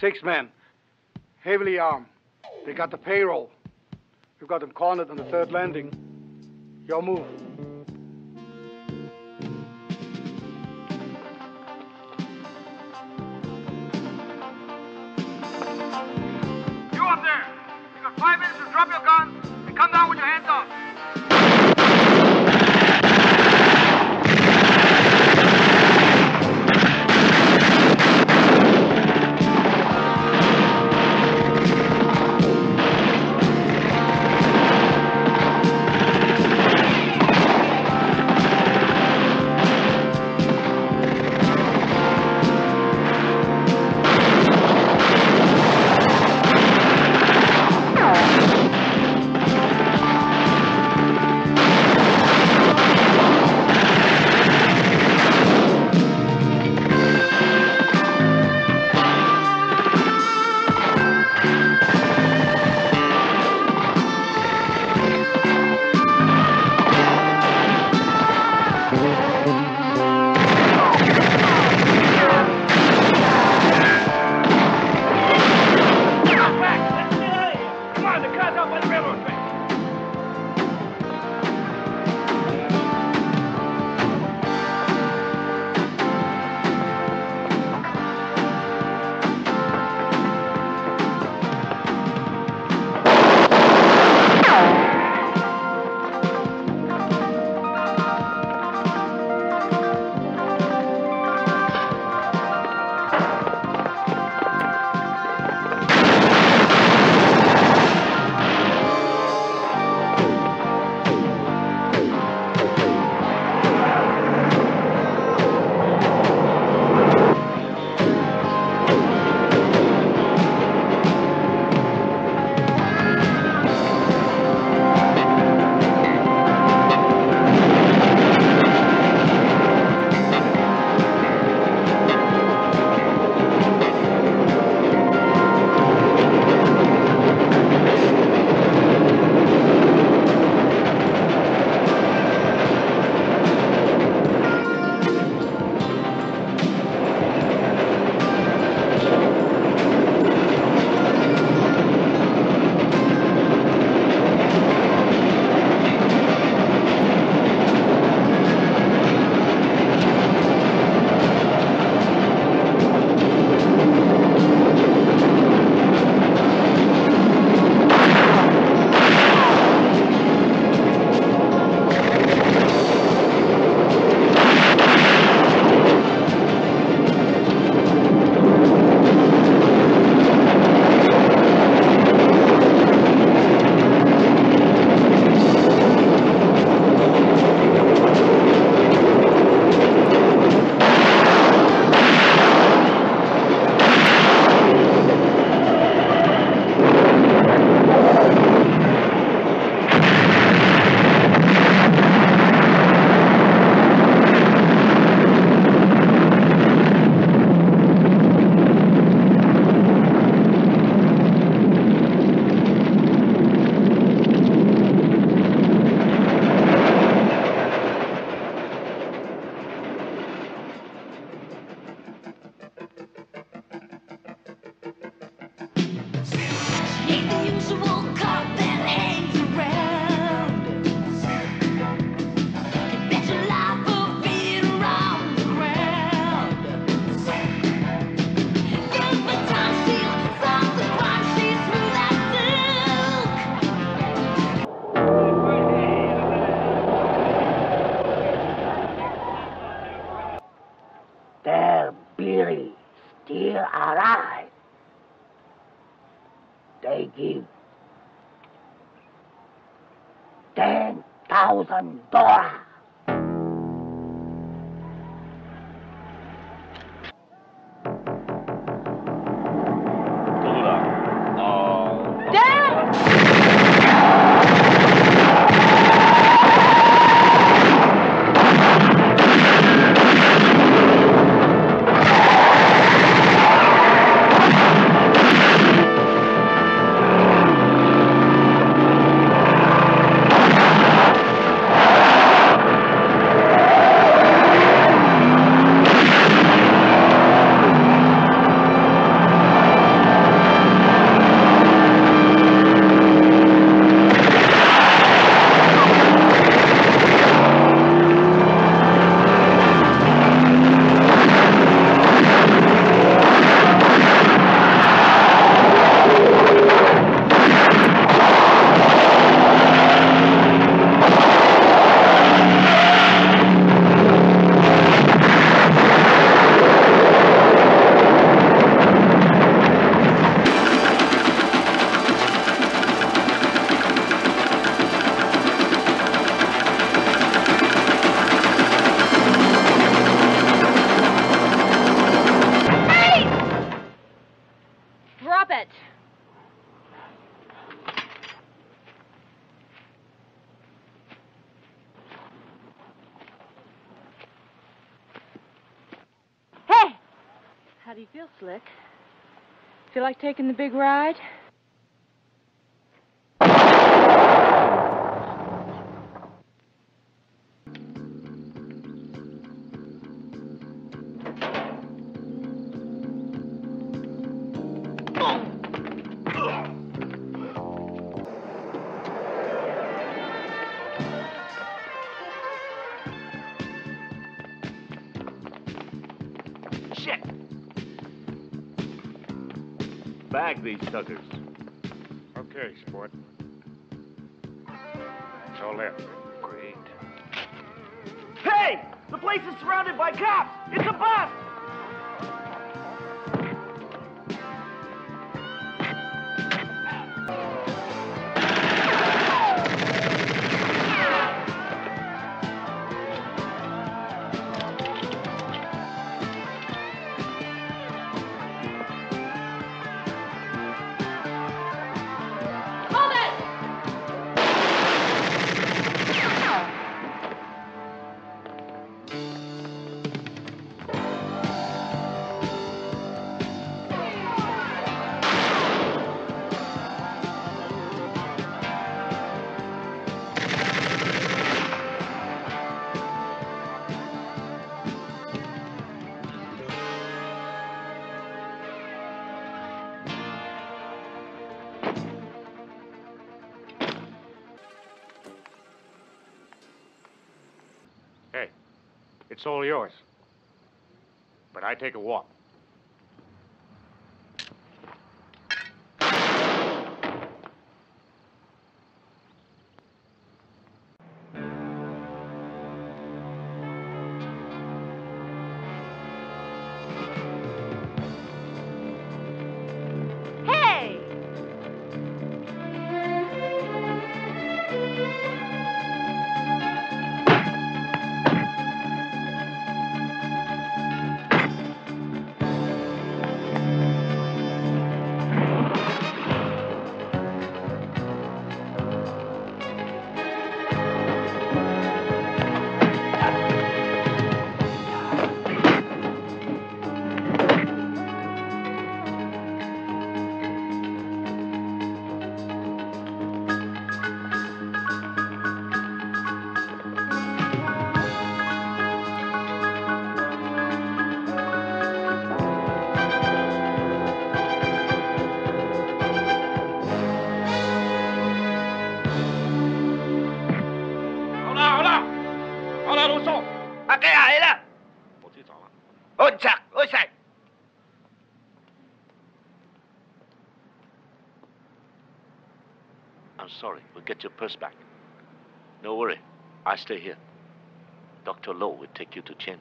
Six men, heavily armed. They got the payroll. We've got them cornered on the third landing. Your move. still alive, they give ten thousand dollars. How do you feel, Slick? Feel like taking the big ride? These suckers. Okay, sport. It's all there. Great. Hey! The place is surrounded by cops! It's a bust! It's all yours. But I take a walk. I'm sorry. We'll get your purse back. No worry. I stay here. Dr. Lowe will take you to Chen.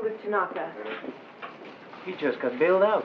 Where's Tanaka? He just got bailed out.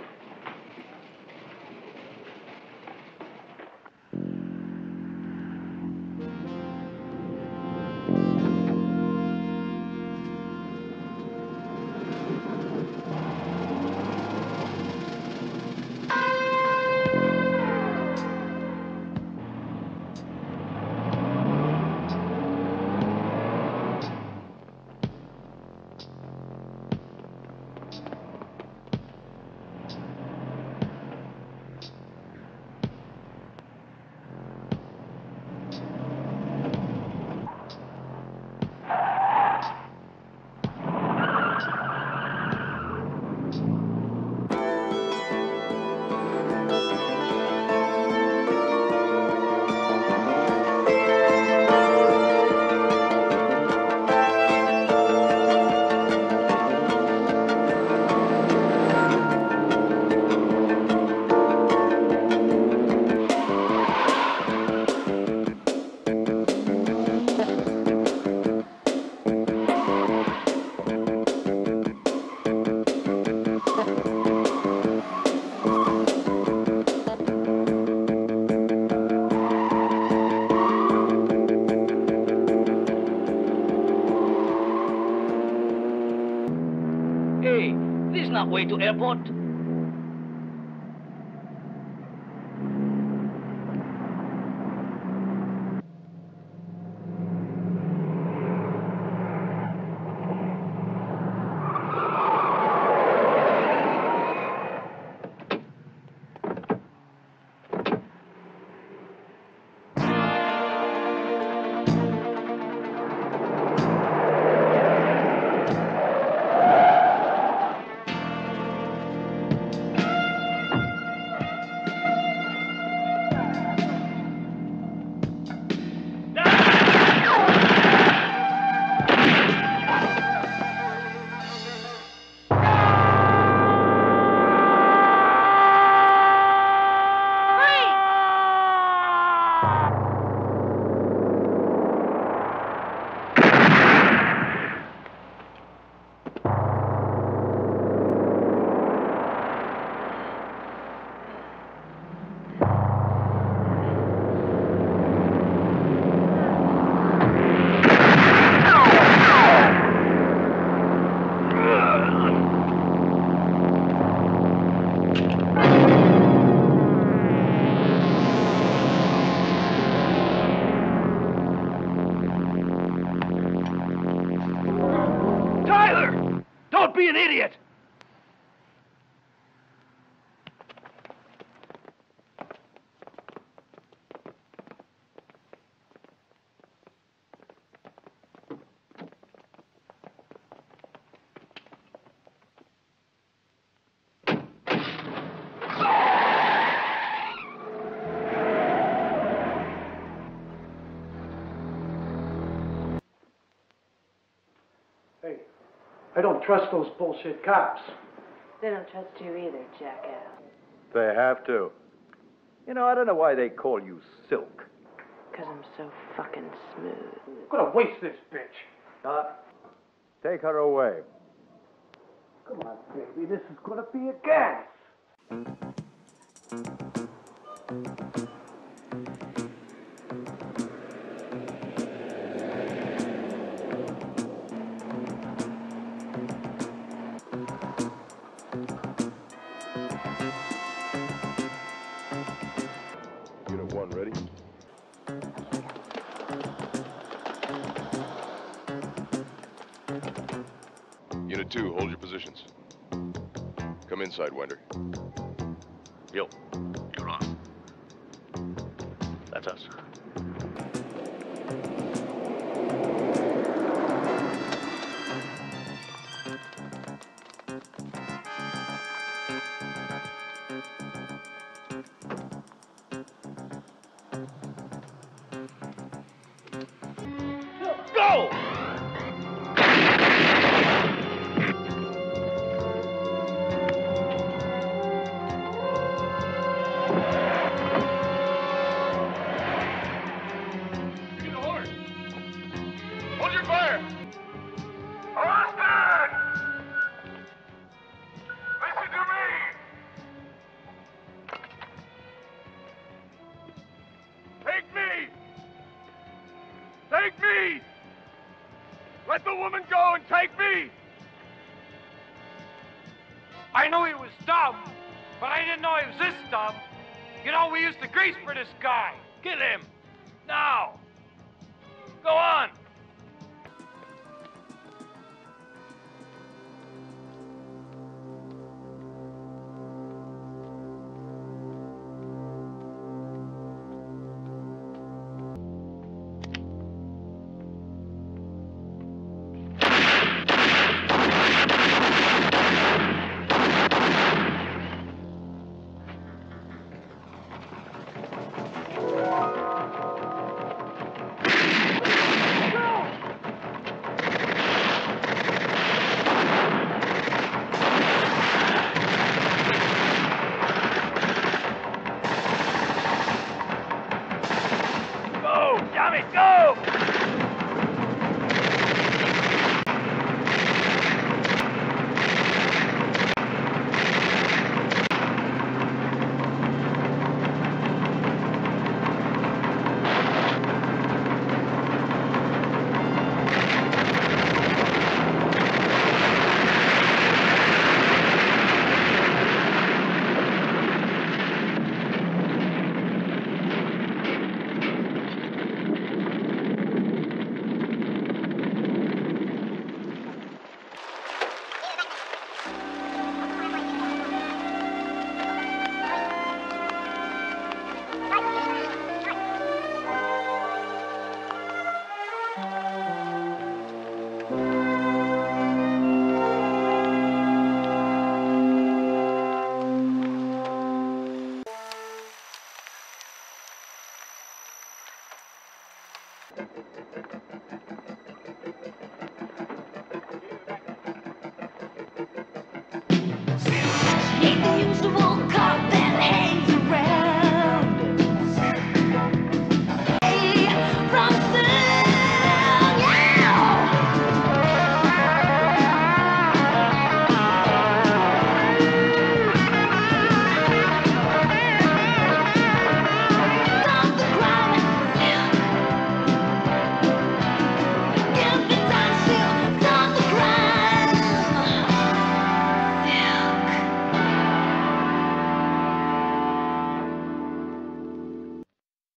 Way to airport. Idiot! Trust those bullshit cops. They don't trust you either, jackass. They have to. You know, I don't know why they call you Silk. Because I'm so fucking smooth. I'm gonna waste this bitch. Uh, take her away. Come on, baby, this is gonna be a gas. Unit 2, hold your positions. Come inside, Wender. Yo, you're on. That's us.